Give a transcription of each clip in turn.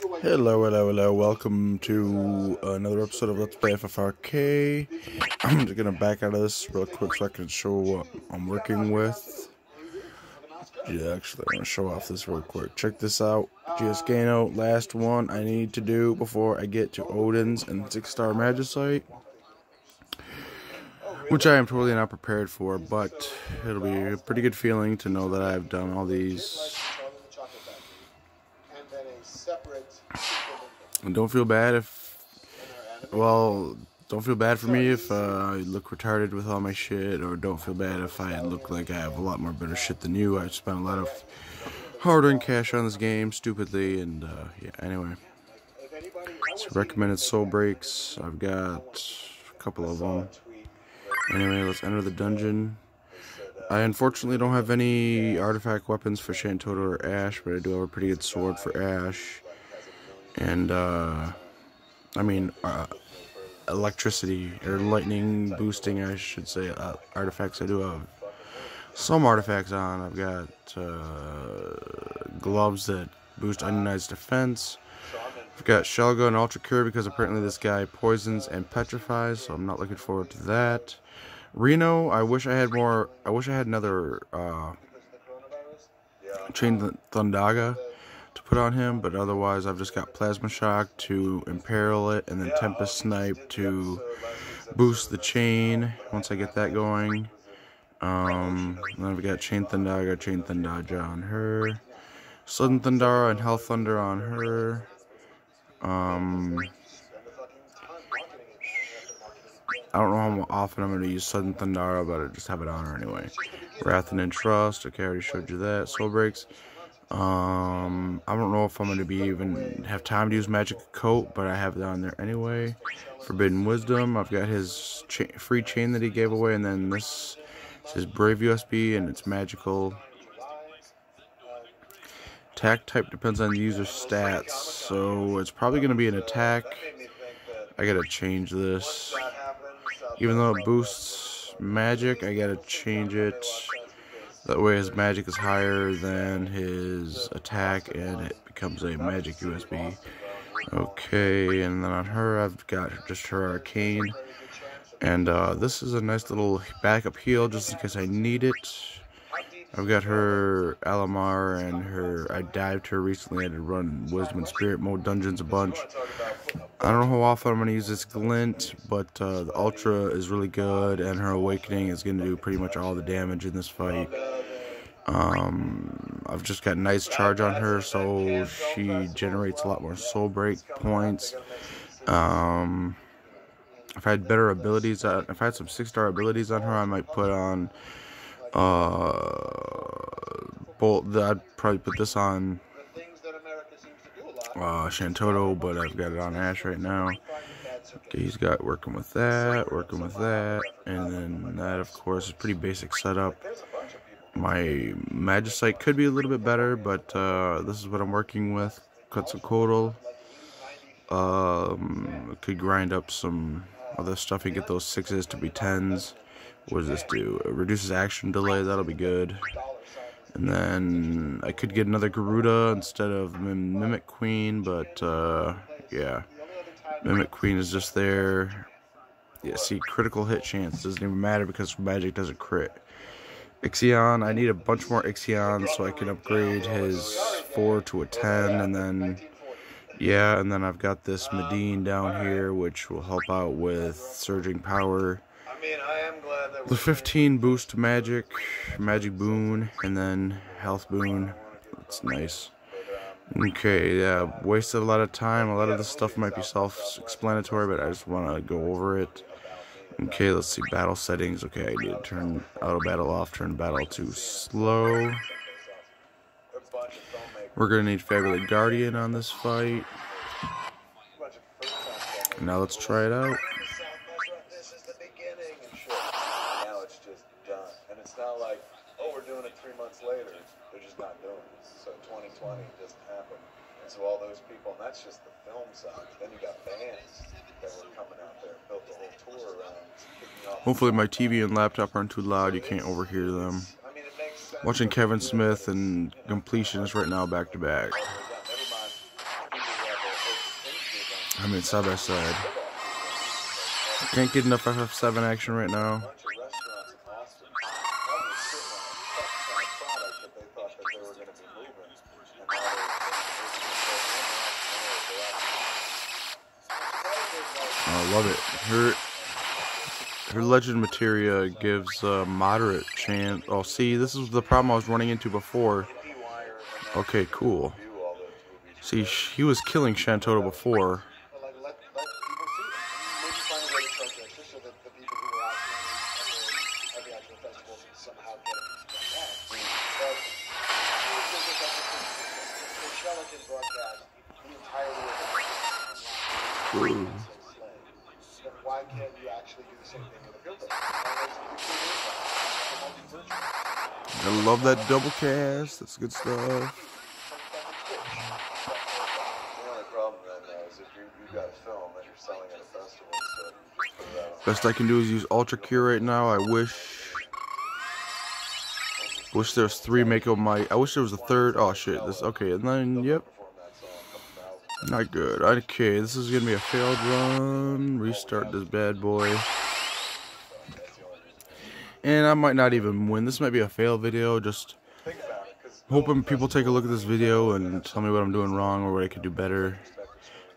Hello, hello, hello. Welcome to another episode of Let's Play FFRK. I'm just gonna back out of this real quick so I can show what I'm working with. Yeah, actually, I'm gonna show off this real quick. Check this out. Geosgaeno, last one I need to do before I get to Odin's and 6 star Magicite. Which I am totally not prepared for, but it'll be a pretty good feeling to know that I've done all these And don't feel bad if, well, don't feel bad for me if uh, I look retarded with all my shit, or don't feel bad if I look like I have a lot more better shit than you. I spent a lot of hard-earned cash on this game, stupidly, and uh, yeah, anyway. So recommended soul breaks, I've got a couple of them. Anyway, let's enter the dungeon. I unfortunately don't have any artifact weapons for Shantotto or Ash, but I do have a pretty good sword for Ash and uh, I mean uh, electricity or lightning boosting, I should say, uh, artifacts. I do have some artifacts on. I've got uh, gloves that boost unionized defense. I've got Shelga and Ultra Cure because apparently this guy poisons and petrifies, so I'm not looking forward to that. Reno, I wish I had more. I wish I had another uh, Chain Thundaga to put on him, but otherwise I've just got Plasma Shock to imperil it, and then Tempest Snipe to boost the chain once I get that going. Um, then I've got Chain Thundaga, Chain Thundaga on her. Sudden Thundara and Hell Thunder on her. Um, I don't know how often I'm going to use Sudden Thundara, but I just have it on her anyway. Wrath and Entrust, okay, I already showed you that. Soul Breaks. Um, I don't know if I'm going to be even have time to use Magic Coat, but I have it on there anyway. Forbidden Wisdom, I've got his cha free chain that he gave away, and then this is Brave USB, and it's magical. Attack type depends on the user's stats, so it's probably going to be an attack. I gotta change this. Even though it boosts magic, I gotta change it. That way his magic is higher than his attack and it becomes a magic USB. Okay, and then on her I've got just her arcane. And uh, this is a nice little backup heal just in case I need it. I've got her Alamar and her, I dived her recently, I had to run Wisdom and Spirit mode dungeons a bunch. I don't know how often I'm going to use this Glint, but uh, the Ultra is really good and her Awakening is going to do pretty much all the damage in this fight. Um, I've just got nice charge on her, so she generates a lot more soul break points. Um, if I had better abilities, uh, if I had some six star abilities on her, I might put on. Uh, bolt. I'd probably put this on uh, but I've got it on Ash right now. Okay, he's got working with that, working with that, and then that, of course, is pretty basic setup my Magicite could be a little bit better, but uh, this is what I'm working with. Quetzalcoatl. Um, could grind up some other stuff and get those sixes to be tens. What does this do? It reduces action delay, that'll be good. And then I could get another Garuda instead of Mimic Queen, but uh, yeah. Mimic Queen is just there. Yeah, see, critical hit chance doesn't even matter because magic doesn't crit. Ixion, I need a bunch more Ixion so I can upgrade his 4 to a 10, and then, yeah, and then I've got this Madeen down here, which will help out with Surging Power. The 15 boost magic, magic boon, and then health boon. That's nice. Okay, yeah, wasted a lot of time. A lot of this stuff might be self-explanatory, but I just want to go over it. Okay, let's see, battle settings. Okay, I need to turn auto battle off, turn battle to slow. We're gonna need Fabulous Guardian on this fight. Now let's try it out. Hopefully my TV and laptop aren't too loud. You can't overhear them. Watching Kevin Smith and completions right now back to back. I mean, side by side. Can't get enough FF7 action right now. Her legend materia gives a moderate chance. Oh, see, this is the problem I was running into before. Okay, cool. See, he was killing Shantotto before. That double cast. That's good stuff. Best I can do is use Ultra Cure right now. I wish. Wish there was three Mako Might. I wish there was a third. Oh shit. This okay. And then yep. Not good. Okay, this is gonna be a failed run. Restart this bad boy. And I might not even win. This might be a fail video. Just hoping people take a look at this video and tell me what I'm doing wrong or what I could do better.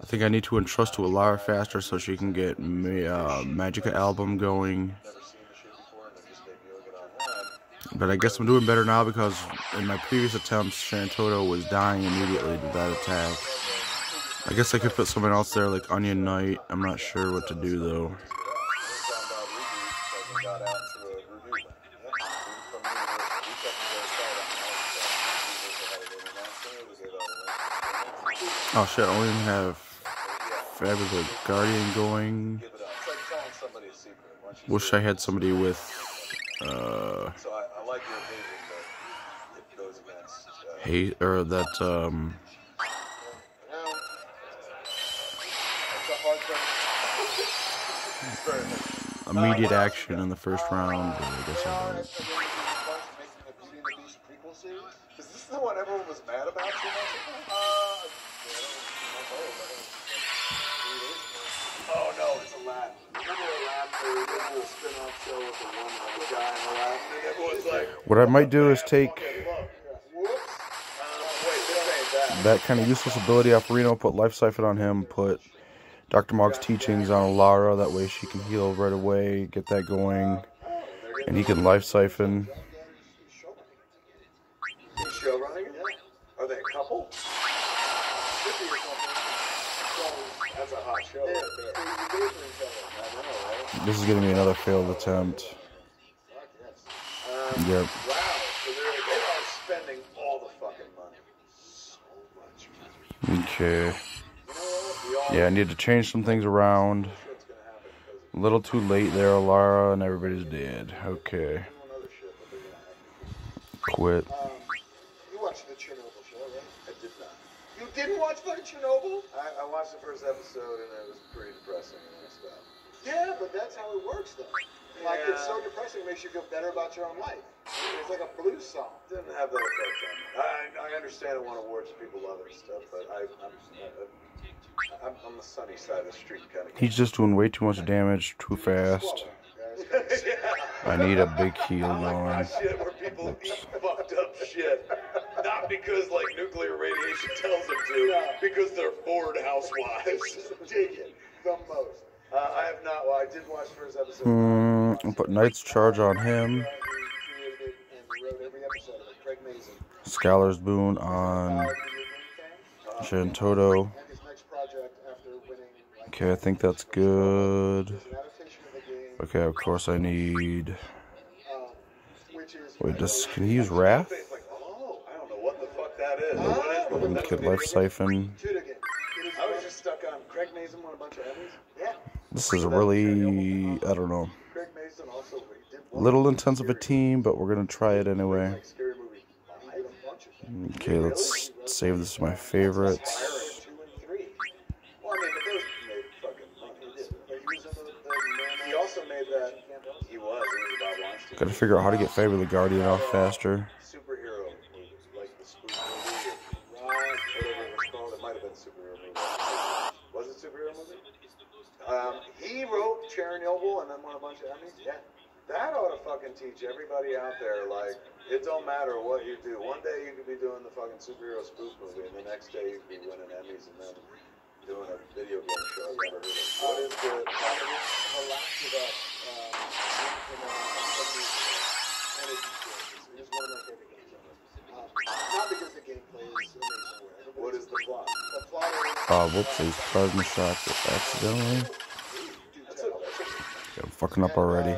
I think I need to entrust to Elarra faster so she can get me uh, Magicka album going. But I guess I'm doing better now because in my previous attempts, Shantotto was dying immediately to that attack. I guess I could put someone else there like Onion Knight. I'm not sure what to do though. Oh shit, I only have Fabulous Guardian going. Wish I had somebody with uh hate or that um immediate action in the first round, I guess I don't. Is this the one everyone was mad about what I might do is take that kind of useless ability off Reno, put Life Siphon on him, put Dr. Mog's teachings on Lara, That way she can heal right away, get that going, and he can life siphon. This is going to be another failed attempt. Yep. Okay. Yeah, I need to change some things around. A little too late there, Elarra, and everybody's dead. Okay. Quit. Um, you watched the Chernobyl show, right? I did not. You didn't watch fucking Chernobyl? I, I watched the first episode, and it was pretty depressing and stuff. Yeah, but that's how it works, though. Like, yeah. it's so depressing, it makes you feel better about your own life. It's like a blues song. Didn't have that effect on me. I, I understand it won awards, people love it and stuff, but I, I'm, I, I'm on the sunny side of the street kind of. He's just doing way too much damage too fast. I need a big heal going. Shit where people eat fucked up shit. Not because like nuclear radiation tells them to, because they're bored housewives. Dig it the most. Uh, I have not. Well, I did watch first episode. Mm, I'll put Knight's Charge on him. Scholar's Boon on Shantotto. Okay, I think that's good. Okay, of course I need... Wait, does, can he use Wrath? Nope. Get Life Siphon. This is really, I don't know, a little intense of a team, but we're going to try it anyway. Okay, let's save this to my favorites. Gotta figure out how to get Faber the Guardian off faster. Fucking superhero spoof movie, and the next day you could be winning Emmys and then doing a video game show. I've never heard of. What is the The last of us, um, in, energy. It is one of my favorite games ever. Um, not because the gameplay is amazing or whatever, but What it's- is the plot? the plot is Oh, whoopsies. Plasma shock accidentally. do That's tell. a, that's a, Yeah, I'm fucking up already.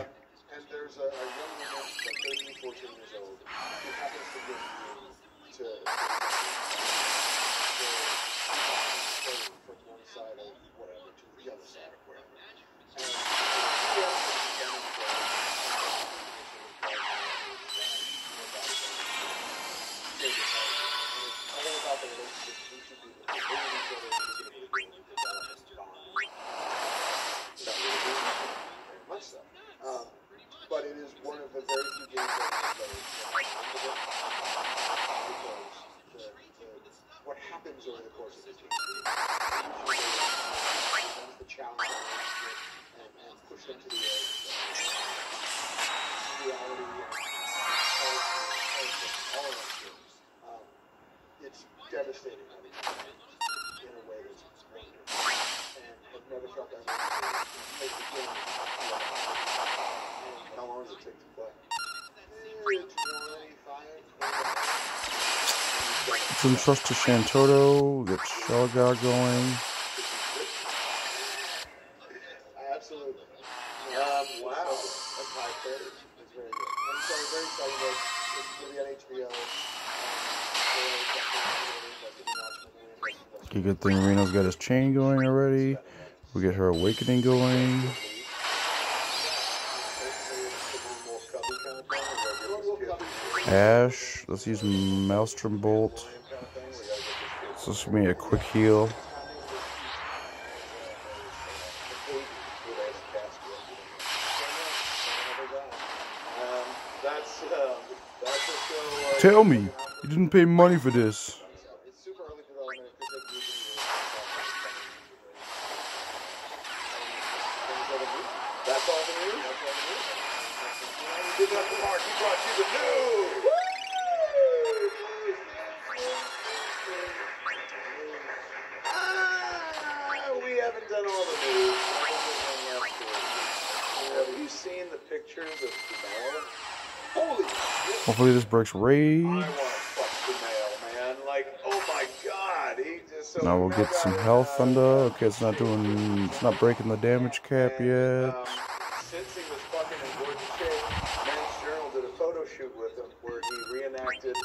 All of things. Um, it's devastating do it in a way that's. And I've never felt that way before. Game feel How long does it take to play? 25, 20 Some trust to Shantoto. Get Shelgar going. Good thing Reno's got his chain going already. We get her awakening going. Ash. Let's use Maelstrom Bolt. So this is gonna be a quick heal. Tell me, you didn't pay money for this. It's super early development. It could take years and years. That's all the news? That's all the news. Give it up to Mark. He brought you the news. Ah, we haven't done all the news. I think we're going left to- Have you seen the pictures of Kumail? Holy shit. Hopefully this breaks rage. I want to fuck Kumail, man. Like, oh my god. He just so Now we'll get some health under. Okay, it's not doing, it's not breaking the damage cap yet. um, since he was fucking in gorgeous shape, Men's Journal did a photo shoot with him where he reenacted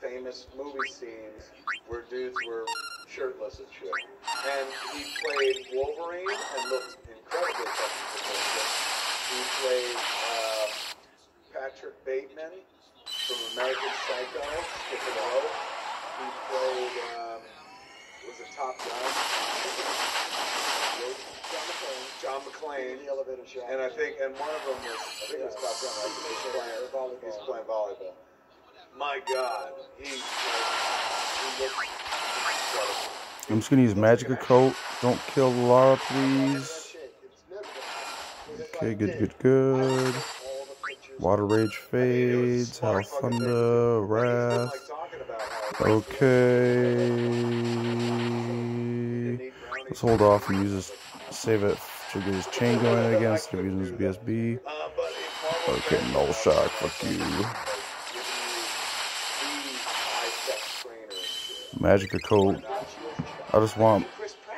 famous movie scenes where dudes were shirtless and shit. And he played Wolverine and looked incredibly fucking convincing. He played um, Patrick Bateman from American Psycho, Skip It Row. He played, um, was it Top Gun? John McClane. John McClane. In the elevator shaft. And I think, and one of them was, I think it was Top Gun. I think he's playing volleyball. He's playing volleyball. My God, he's like, he incredible. I'm just gonna use Magica Coat. Don't kill Lara, please. Okay, good, good, good. Water Rage fades. Hell Thunder, Wrath. Okay. Let's hold off and use this. Save it to get his chain going against. of using his BSB. Okay, null shock. Fuck you. Magica Coat. I just want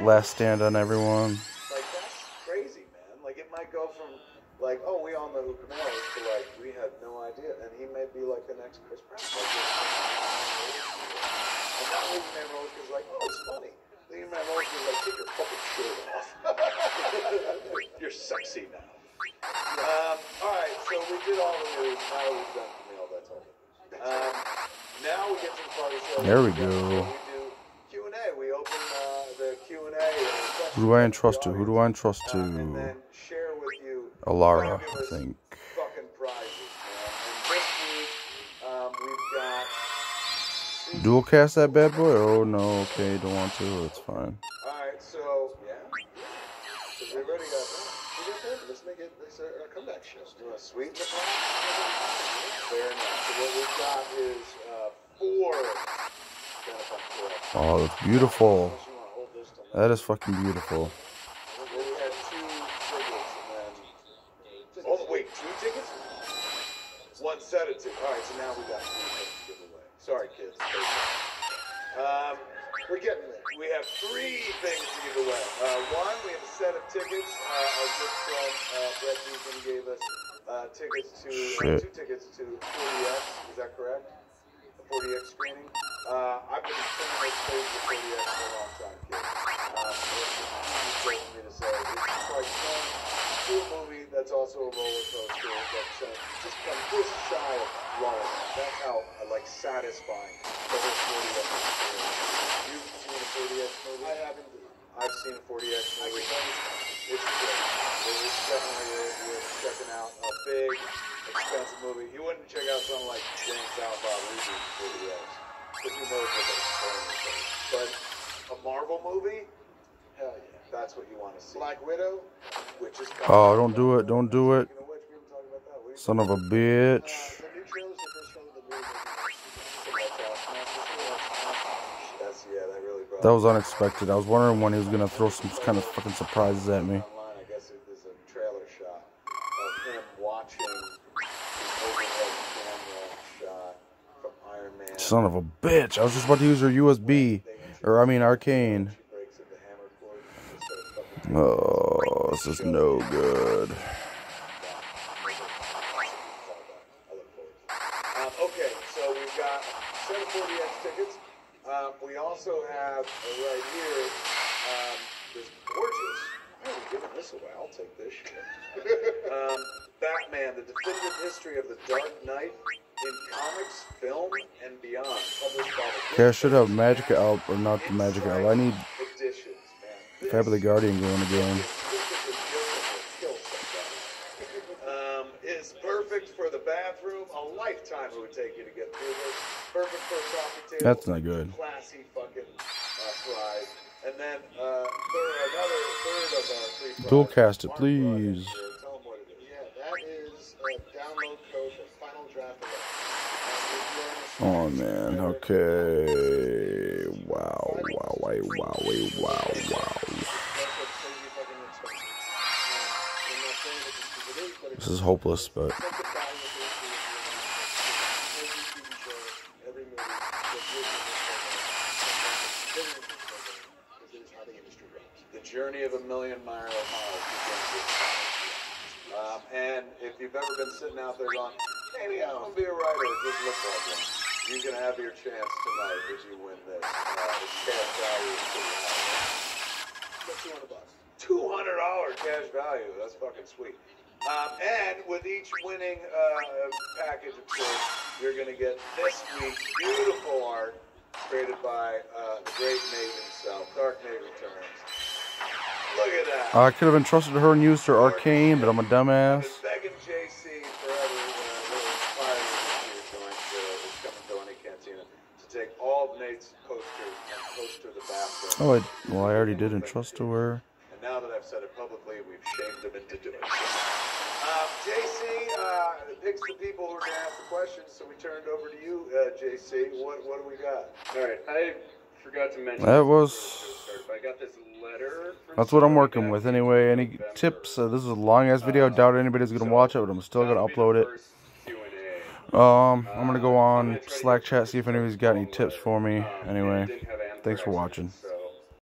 last stand on everyone. Like that's crazy, man. Like it might go from like, oh, we all know who Camaro is to like we had no idea, and he may be like the next Chris Brown. Like, and that like, oh, it's funny. Like, take your fucking shirt off. You're sexy now. Um, all right, so we did all the news. Done all. Um, now we get to the part show. There we go. We do Q and A. We open uh, the Q and A. Who do I entrust to? Who do I entrust Um, and to? then share with you Elarra, I think. Dual cast that bad boy? Oh no, okay, don't want to. It's fine. All right, so yeah, We already got that. We got that. Let's make it this our, our comeback show. You want to sweeten the pot? Fair enough. So what we've got is uh, four. Then if I'm correct. Oh, that's beautiful. Unless you want to hold this till That is fucking beautiful. We're getting there. we have three things to give away. Uh, one, we have a set of tickets. Uh, our good friend uh, Brett Deacon gave us uh, tickets to uh, Shit. two tickets to 4DX. Is that correct? The 4DX screening. Uh, I've been singing those plays for 4DX for a long time, kids. Um, it's just easy for me to say. It's like going to a movie that's also a roller coaster that's uh, just come just shy of blowing. That's how uh, like satisfying the whole 4DX experience. You've seen a 4DX movie? I have indeed. I've seen a 4DX I movie. you It's good. It is definitely worth, checking out. A big, expensive movie. You wouldn't check out something like James Alba reboot 4DX. Because who knows what they're. But a Marvel movie, Hell yeah. that's what you want to see. Black Widow. Oh, don't do it. Don't do it. Son of a bitch. that was unexpected. I was wondering when he was gonna throw some kind of fucking surprises at me. Son of a bitch. I was just about to use her USB. Or, I mean, arcane. She breaks into hammer cord and starts fucking Oh, this is no good. Um, okay, so we've got a set of 4DX tickets. Um, we also have uh, right here um, this gorgeous. Oh, we're giving this away. I'll take this shit. um, Batman: The Definitive History of the Dark Knight in comics, film, and beyond. Okay, I should have Magic Elf, or not the Magic Elf. I need editions, man. Of the Guardian going again. Um, is perfect for the bathroom. A lifetime it would take you to get through this. Perfect for a coffee table. That's not good. Classy fucking uh, fries. And then uh, third, another third of our three fries. Dual cast it, Mark brought in please. here. Tell 'em what it is. Yeah, that is a download code for Final Draft 11. Uh, Oh if you're in man, okay. Wow, wow, wow, wow, wow, wow. That's what's crazy fucking expensive. Um, I'm not saying that this is it is, but it's This is hopeless, but Think about what this is. Every TV show, every movie, that's written in this program, written in this program, because it is how the industry runs. The journey of a million mile miles um, and if you've ever been sitting out there going, maybe I want to be a writer, just look like one. You have your chance tonight if you win this. Uh, cash value is pretty high. That's 200 bucks. Two hundred dollar cash value. That's fucking sweet. Um, and with each winning uh, package of course, you're gonna get this week's beautiful art created by uh, the great Nate himself. Dark Knight Returns. Look at that. I could have entrusted her and used her arcane, but I'm a I've been dumbass. JC forever, uh, really inspired me to join the, the Coming Delaney Cantina to take all Nate's posters and poster the bathroom. Oh, I, well, I already did entrust to her. And now that I've said it publicly, we've shamed him into doing it. Um, JC uh, picks the people who are going to ask the questions, so we turn it over to you, uh, JC. What what do we got? All right, I forgot to mention. That was- before we started, but I got this letter. From That's what I'm working with anyway. Any tips? Uh, this is a long ass video. I doubt anybody's gonna watch it, but I'm still gonna That'll be the upload it. Um, I'm gonna go Uh, on I'm gonna try to Slack chat, see if anybody's got any tips for me. Um, Anyway, it didn't have thanks for anthrax in it, watching.